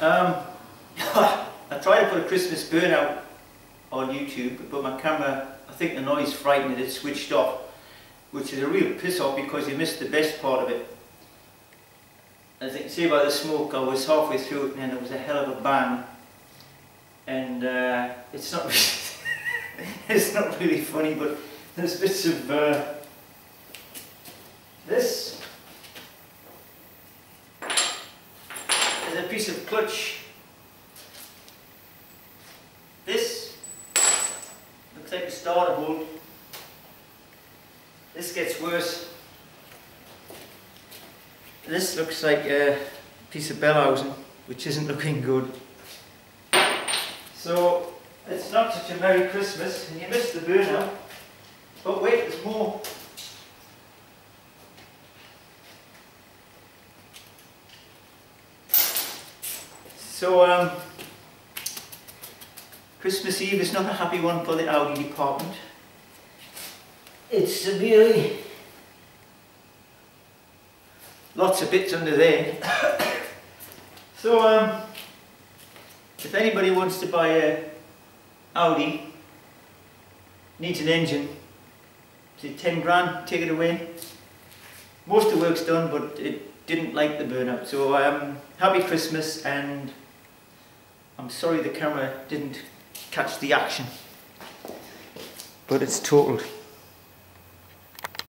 Um, I tried to put a Christmas burnout on YouTube, but my camera, I think the noise frightened it, it switched off, which is a real piss off because you missed the best part of it. As you can see by the smoke, I was halfway through it and there was a hell of a bang. And uh, it's not really, it's not really funny, but there's bits of uh, this. There's a piece of clutch. This looks like a starter bolt. This gets worse. This looks like a piece of bell housing, which isn't looking good. So it's not such a Merry Christmas, and you missed the burnout. But wait, there's more. So um, Christmas Eve is not a happy one for the Audi department. It's severely lots of bits under there. so um, if anybody wants to buy a Audi, needs an engine, say 10 grand, take it away. Most of the work's done, but it didn't like the burnout. So um, happy Christmas and I'm sorry the camera didn't catch the action, but it's totaled.